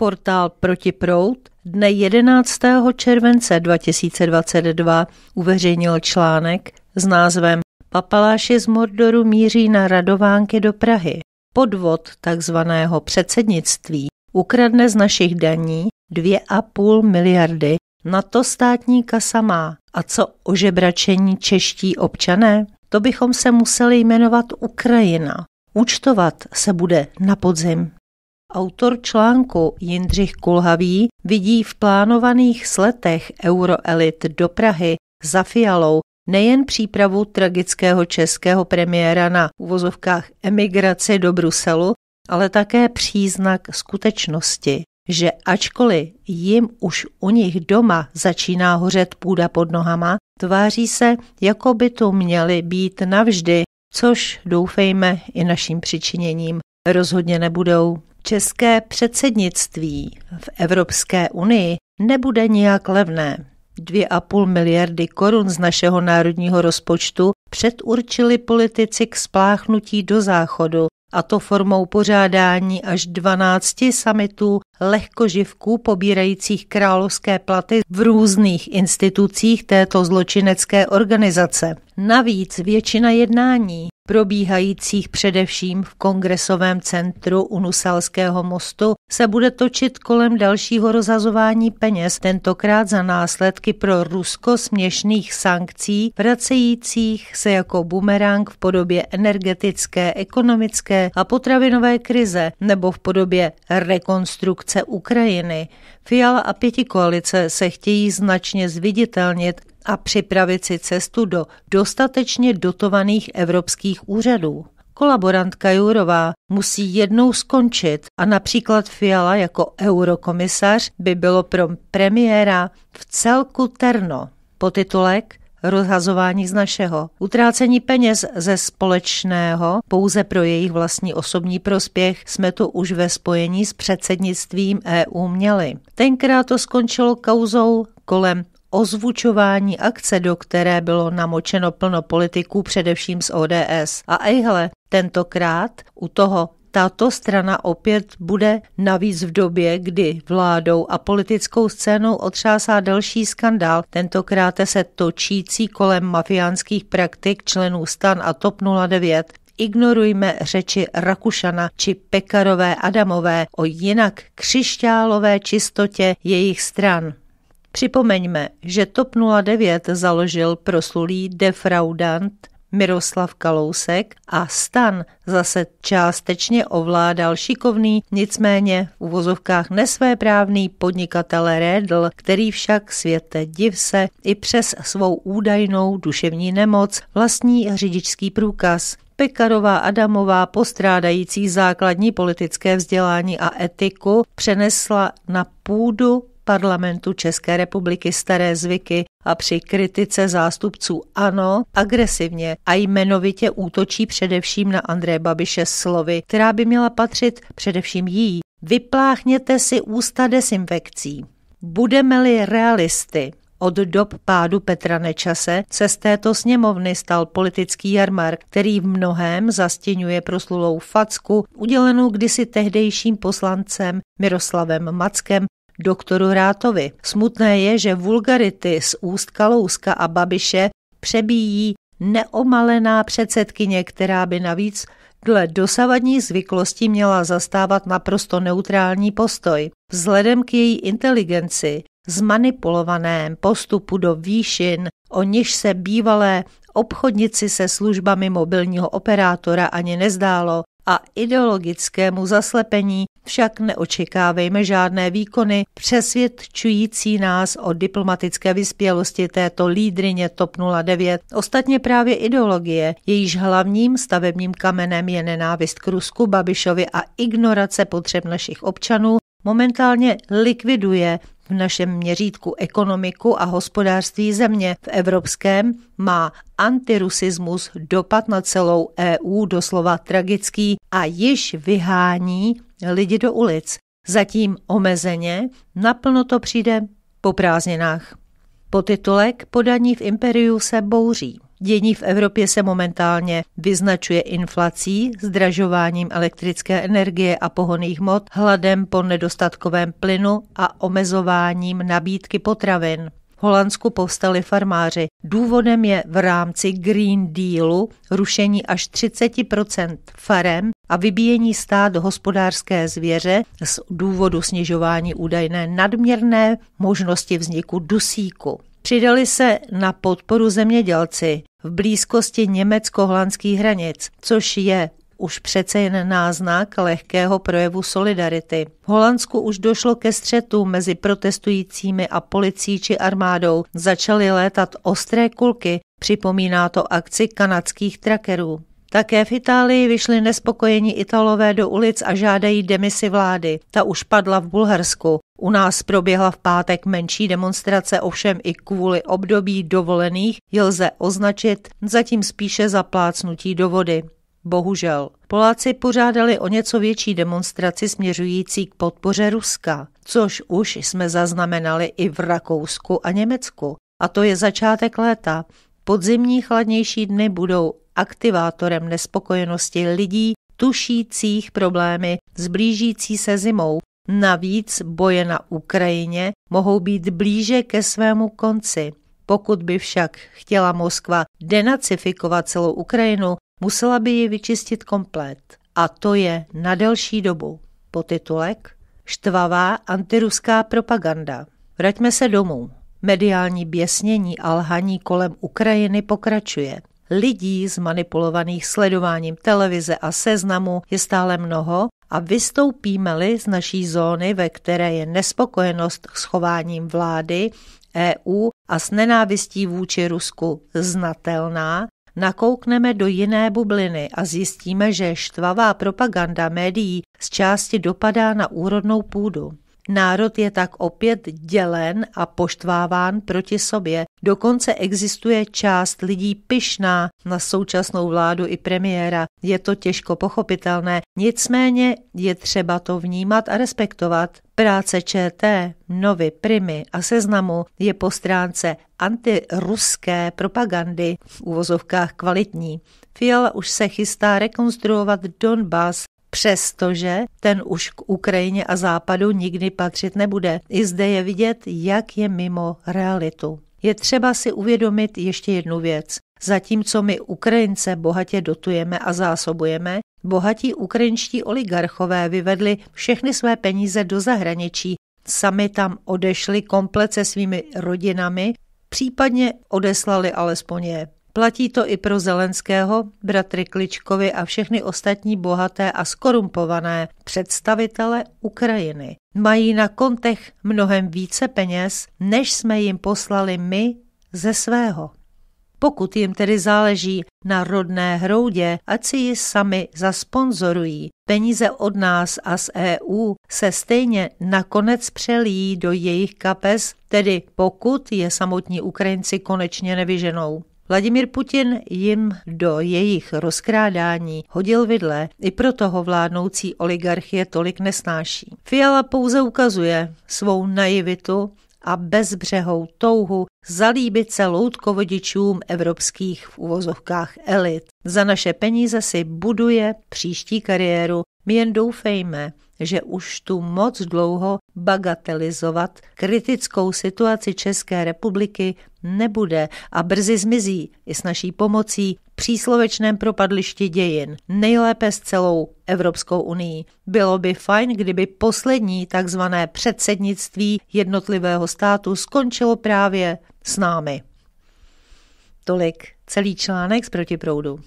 Portál Protiprout dne 11. července 2022 uveřejnil článek s názvem Papaláši z Mordoru míří na radovánky do Prahy. Podvod takzvaného předsednictví ukradne z našich daní 2,5 miliardy, na to státní kasa má. A co ožebračení čeští občané? To bychom se museli jmenovat Ukrajina. Účtovat se bude na podzim. Autor článku Jindřich Kulhavý vidí v plánovaných sletech Euroelit do Prahy za Fialou nejen přípravu tragického českého premiéra na uvozovkách emigraci do Bruselu, ale také příznak skutečnosti, že ačkoliv jim už u nich doma začíná hořet půda pod nohama, tváří se, jako by tu měli být navždy, což doufejme i naším přičiněním rozhodně nebudou. České předsednictví v Evropské unii nebude nijak levné. 2,5 miliardy korun z našeho národního rozpočtu předurčili politici k spláchnutí do záchodu, a to formou pořádání až 12 samitů lehkoživků pobírajících královské platy v různých institucích této zločinecké organizace. Navíc většina jednání probíhajících především v kongresovém centru Unusalského mostu, se bude točit kolem dalšího rozhazování peněz, tentokrát za následky pro Rusko směšných sankcí, vracejících se jako bumerang v podobě energetické, ekonomické a potravinové krize nebo v podobě rekonstrukce Ukrajiny. Fiala a pětikoalice se chtějí značně zviditelnit a připravit si cestu do dostatečně dotovaných evropských úřadů. Kolaborantka Jourová musí jednou skončit a například Fiala jako eurokomisař by bylo pro premiéra v celku terno. Potitulek rozhazování z našeho, utrácení peněz ze společného pouze pro jejich vlastní osobní prospěch jsme to už ve spojení s předsednictvím EU měli. Tenkrát to skončilo kauzou kolem ozvučování akce, do které bylo namočeno plno politiků, především z ODS. A ejhle, tentokrát u toho tato strana opět bude navíc v době, kdy vládou a politickou scénou otřásá další skandál, tentokrát se točící kolem mafiánských praktik členů stan a TOP 09. Ignorujme řeči Rakušana či Pekarové Adamové o jinak křišťálové čistotě jejich stran. Připomeňme, že TOP 09 založil proslulý defraudant Miroslav Kalousek a stan zase částečně ovládal šikovný, nicméně v uvozovkách nesvéprávný podnikatel Redl, který však světe div se i přes svou údajnou duševní nemoc vlastní řidičský průkaz. Pekarová Adamová, postrádající základní politické vzdělání a etiku, přenesla na půdu parlamentu České republiky staré zvyky a při kritice zástupců ANO agresivně a jmenovitě útočí především na Andreje Babiše slovy, která by měla patřit především jí. Vypláchněte si ústa desinfekcí. Budeme-li realisty, od dob pádu Petra Nečase se z této sněmovny stal politický jarmar, který v mnohém zastěňuje proslulou facku, udělenou kdysi tehdejším poslancem Miroslavem Mackem doktoru Rátovi. Smutné je, že vulgarity z úst Kalouska a Babiše přebíjí neomalená předsedkyně, která by navíc dle dosavadní zvyklosti měla zastávat naprosto neutrální postoj. Vzhledem k její inteligenci, zmanipulovaném postupu do výšin, o niž se bývalé obchodnici se službami mobilního operátora ani nezdálo, a ideologickému zaslepení však neočekávejme žádné výkony přesvědčující nás o diplomatické vyspělosti této lídrině TOP 09. Ostatně právě ideologie, jejíž hlavním stavebním kamenem je nenávist k Rusku, Babišovi a ignorace potřeb našich občanů, momentálně likviduje v našem měřítku ekonomiku a hospodářství země. V evropském má antirusismus dopad na celou EU doslova tragický a již vyhání lidi do ulic. Zatím omezeně, naplno to přijde po prázdninách. Potitulek podaní v Imperiu se bouří. Dění v Evropě se momentálně vyznačuje inflací, zdražováním elektrické energie a pohoných hmot, hladem po nedostatkovém plynu a omezováním nabídky potravin. V Holandsku povstali farmáři. Důvodem je v rámci Green Dealu rušení až 30% farem a vybíjení stát hospodářské zvěře z důvodu snižování údajné nadměrné možnosti vzniku dusíku. Přidali se na podporu zemědělci v blízkosti německo-holandských hranic, což je už přece jen náznak lehkého projevu solidarity. V Holandsku už došlo ke střetu mezi protestujícími a policií či armádou. Začaly létat ostré kulky, připomíná to akci kanadských trackerů. Také v Itálii vyšli nespokojení Italové do ulic a žádají demisi vlády. Ta už padla v Bulharsku. U nás proběhla v pátek menší demonstrace, ovšem i kvůli období dovolených je lze označit zatím spíše za plácnutí do vody. Bohužel. Poláci pořádali o něco větší demonstraci směřující k podpoře Ruska, což už jsme zaznamenali i v Rakousku a Německu. A to je začátek léta. Podzimní chladnější dny budou aktivátorem nespokojenosti lidí tušících problémy s blížící se zimou. Navíc boje na Ukrajině mohou být blíže ke svému konci. Pokud by však chtěla Moskva denacifikovat celou Ukrajinu, musela by ji vyčistit komplet. A to je na delší dobu. Potitulek Štvavá antiruská propaganda. Vraťme se domů. Mediální běsnění a lhaní kolem Ukrajiny pokračuje. Lidí zmanipulovaných sledováním televize a seznamu je stále mnoho a vystoupíme-li z naší zóny, ve které je nespokojenost s chováním vlády EU a s nenávistí vůči Rusku znatelná, nakoukneme do jiné bubliny a zjistíme, že štvavá propaganda médií z části dopadá na úrodnou půdu. Národ je tak opět dělen a poštváván proti sobě. Dokonce existuje část lidí pyšná na současnou vládu i premiéra. Je to těžko pochopitelné, nicméně je třeba to vnímat a respektovat. Práce ČT, Novy, Primy a Seznamu je po stránce antiruské propagandy v úvozovkách kvalitní. Fiala už se chystá rekonstruovat Donbass Přestože ten už k Ukrajině a západu nikdy patřit nebude. I zde je vidět, jak je mimo realitu. Je třeba si uvědomit ještě jednu věc. Zatímco my Ukrajince bohatě dotujeme a zásobujeme, bohatí ukrajinští oligarchové vyvedli všechny své peníze do zahraničí, sami tam odešli komplet se svými rodinami, případně odeslali alespoň je Platí to i pro Zelenského, bratry Kličkovi a všechny ostatní bohaté a skorumpované představitele Ukrajiny. Mají na kontech mnohem více peněz, než jsme jim poslali my ze svého. Pokud jim tedy záleží na rodné hroudě, ať si ji sami zasponzorují. Peníze od nás a z EU se stejně nakonec přelíjí do jejich kapes, tedy pokud je samotní Ukrajinci konečně nevyženou. Vladimír Putin jim do jejich rozkrádání hodil vidle, i proto ho vládnoucí oligarchie tolik nesnáší. Fiala pouze ukazuje svou naivitu a bezbřehou touhu zalíbit se loutkovodičům evropských v uvozovkách elit. Za naše peníze si buduje příští kariéru. My jen doufejme, že už tu moc dlouho bagatelizovat kritickou situaci České republiky nebude a brzy zmizí i s naší pomocí příslovečném propadlišti dějin, nejlépe s celou Evropskou unii. Bylo by fajn, kdyby poslední takzvané předsednictví jednotlivého státu skončilo právě s námi. Tolik celý článek z protiproudu.